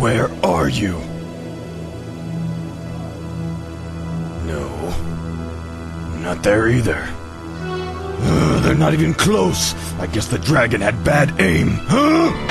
Where are you? No. Not there either. Ugh, they're not even close. I guess the dragon had bad aim. Huh?